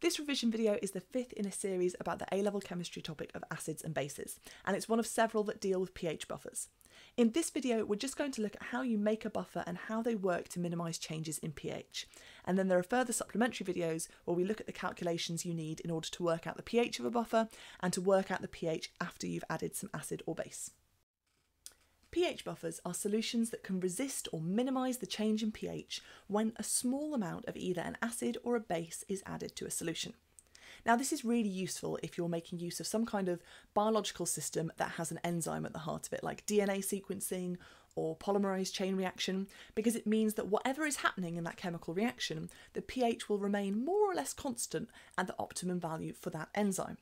This revision video is the fifth in a series about the A-level chemistry topic of acids and bases, and it's one of several that deal with pH buffers. In this video, we're just going to look at how you make a buffer and how they work to minimise changes in pH. And then there are further supplementary videos where we look at the calculations you need in order to work out the pH of a buffer and to work out the pH after you've added some acid or base pH buffers are solutions that can resist or minimise the change in pH when a small amount of either an acid or a base is added to a solution. Now, this is really useful if you're making use of some kind of biological system that has an enzyme at the heart of it, like DNA sequencing or polymerase chain reaction, because it means that whatever is happening in that chemical reaction, the pH will remain more or less constant at the optimum value for that enzyme.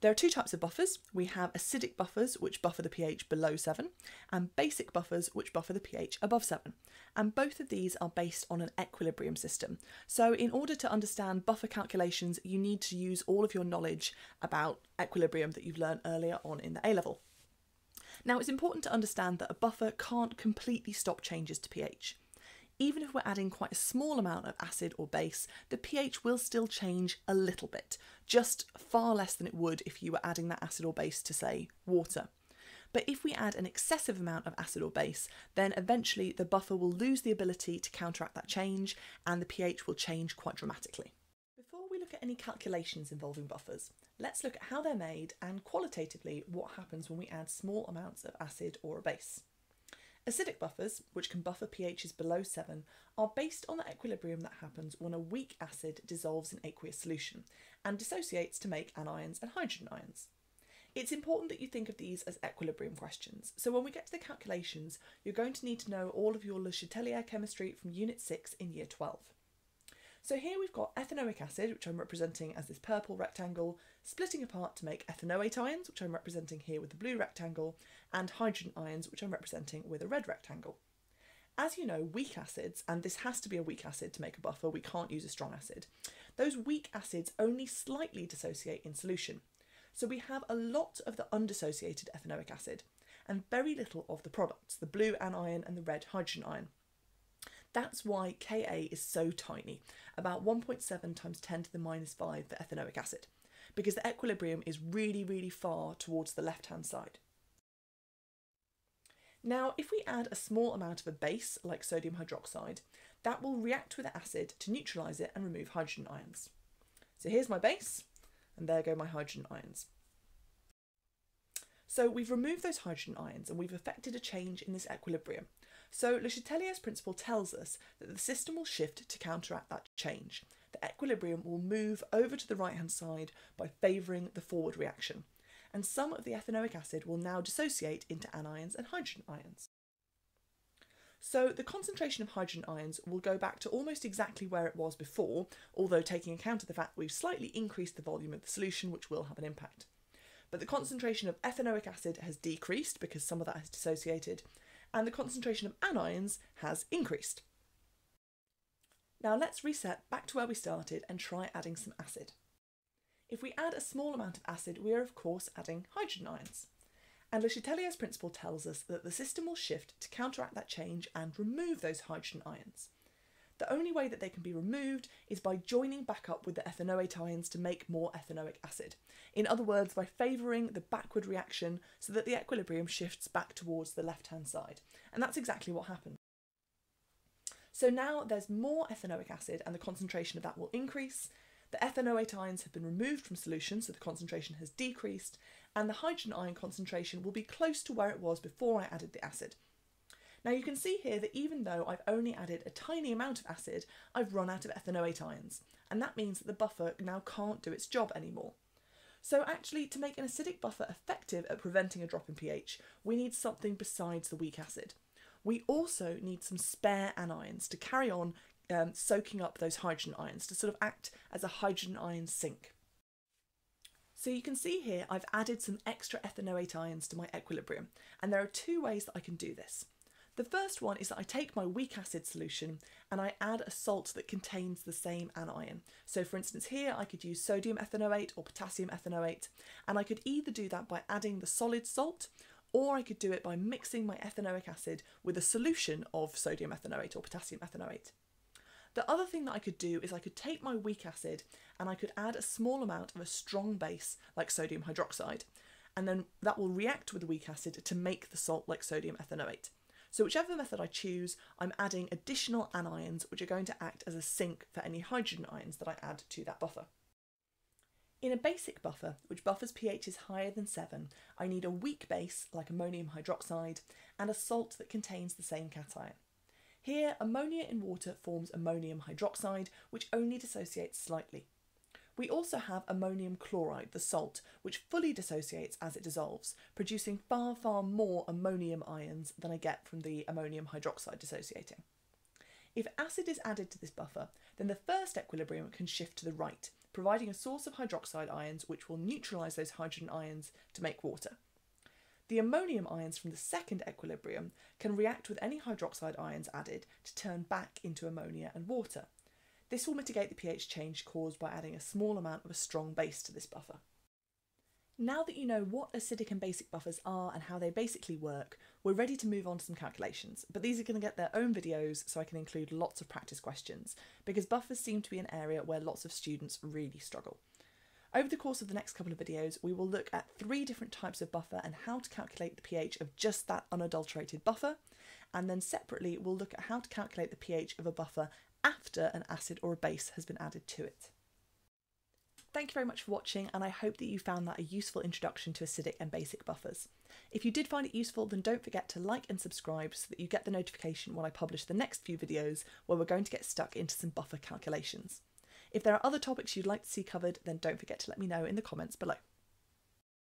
There are two types of buffers. We have acidic buffers, which buffer the pH below 7, and basic buffers, which buffer the pH above 7. And both of these are based on an equilibrium system. So, in order to understand buffer calculations, you need to use all of your knowledge about equilibrium that you've learned earlier on in the A level. Now, it's important to understand that a buffer can't completely stop changes to pH even if we're adding quite a small amount of acid or base, the pH will still change a little bit, just far less than it would if you were adding that acid or base to, say, water. But if we add an excessive amount of acid or base, then eventually the buffer will lose the ability to counteract that change and the pH will change quite dramatically. Before we look at any calculations involving buffers, let's look at how they're made and qualitatively what happens when we add small amounts of acid or a base. Acidic buffers, which can buffer pHs below 7, are based on the equilibrium that happens when a weak acid dissolves in aqueous solution and dissociates to make anions and hydrogen ions. It's important that you think of these as equilibrium questions, so when we get to the calculations, you're going to need to know all of your Le Chatelier chemistry from Unit 6 in Year 12. So here we've got ethanoic acid, which I'm representing as this purple rectangle, splitting apart to make ethanoate ions, which I'm representing here with the blue rectangle, and hydrogen ions, which I'm representing with a red rectangle. As you know, weak acids, and this has to be a weak acid to make a buffer, we can't use a strong acid, those weak acids only slightly dissociate in solution. So we have a lot of the undissociated ethanoic acid, and very little of the products, the blue anion and the red hydrogen ion. That's why Ka is so tiny, about 1.7 times 10 to the minus 5 for ethanoic acid, because the equilibrium is really, really far towards the left hand side. Now, if we add a small amount of a base, like sodium hydroxide, that will react with the acid to neutralise it and remove hydrogen ions. So here's my base, and there go my hydrogen ions. So we've removed those hydrogen ions and we've effected a change in this equilibrium. So Le Chatelier's principle tells us that the system will shift to counteract that change. The equilibrium will move over to the right hand side by favouring the forward reaction and some of the ethanoic acid will now dissociate into anions and hydrogen ions. So the concentration of hydrogen ions will go back to almost exactly where it was before, although taking account of the fact we've slightly increased the volume of the solution, which will have an impact. But the concentration of ethanoic acid has decreased because some of that has dissociated, and the concentration of anions has increased. Now let's reset back to where we started and try adding some acid. If we add a small amount of acid, we are of course adding hydrogen ions. And Le Chatelier's principle tells us that the system will shift to counteract that change and remove those hydrogen ions. The only way that they can be removed is by joining back up with the ethanoate ions to make more ethanoic acid. In other words, by favouring the backward reaction so that the equilibrium shifts back towards the left hand side. And that's exactly what happens. So now there's more ethanoic acid and the concentration of that will increase, the ethanoate ions have been removed from solution, so the concentration has decreased, and the hydrogen ion concentration will be close to where it was before I added the acid. Now you can see here that even though I've only added a tiny amount of acid, I've run out of ethanoate ions, and that means that the buffer now can't do its job anymore. So actually, to make an acidic buffer effective at preventing a drop in pH, we need something besides the weak acid. We also need some spare anions to carry on um, soaking up those hydrogen ions to sort of act as a hydrogen ion sink. So you can see here I've added some extra ethanoate ions to my equilibrium and there are two ways that I can do this. The first one is that I take my weak acid solution and I add a salt that contains the same anion. So for instance here I could use sodium ethanoate or potassium ethanoate and I could either do that by adding the solid salt or I could do it by mixing my ethanoic acid with a solution of sodium ethanoate or potassium ethanoate. The other thing that I could do is I could take my weak acid and I could add a small amount of a strong base like sodium hydroxide, and then that will react with the weak acid to make the salt like sodium ethanoate. So whichever method I choose, I'm adding additional anions which are going to act as a sink for any hydrogen ions that I add to that buffer. In a basic buffer, which buffers pH is higher than 7, I need a weak base, like ammonium hydroxide, and a salt that contains the same cation. Here, ammonia in water forms ammonium hydroxide, which only dissociates slightly. We also have ammonium chloride, the salt, which fully dissociates as it dissolves, producing far, far more ammonium ions than I get from the ammonium hydroxide dissociating. If acid is added to this buffer, then the first equilibrium can shift to the right, providing a source of hydroxide ions which will neutralise those hydrogen ions to make water. The ammonium ions from the second equilibrium can react with any hydroxide ions added to turn back into ammonia and water, this will mitigate the pH change caused by adding a small amount of a strong base to this buffer. Now that you know what acidic and basic buffers are and how they basically work, we're ready to move on to some calculations, but these are going to get their own videos so I can include lots of practice questions, because buffers seem to be an area where lots of students really struggle. Over the course of the next couple of videos, we will look at three different types of buffer and how to calculate the pH of just that unadulterated buffer, and then separately we'll look at how to calculate the pH of a buffer after an acid or a base has been added to it. Thank you very much for watching and I hope that you found that a useful introduction to acidic and basic buffers. If you did find it useful then don't forget to like and subscribe so that you get the notification when I publish the next few videos where we're going to get stuck into some buffer calculations. If there are other topics you'd like to see covered then don't forget to let me know in the comments below.